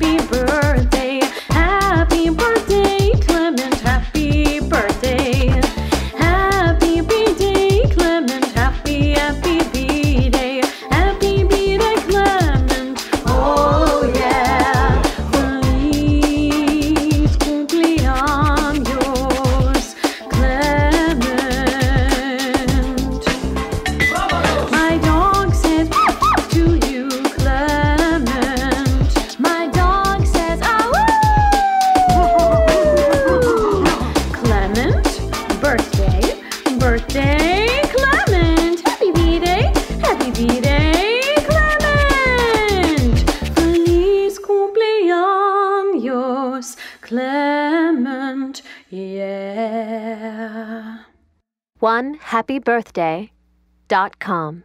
happy birthday. birthday, Clement! Happy birthday! Happy Clement! Feliz cumpleaños, Clement, yeah. One happy birthday dot com.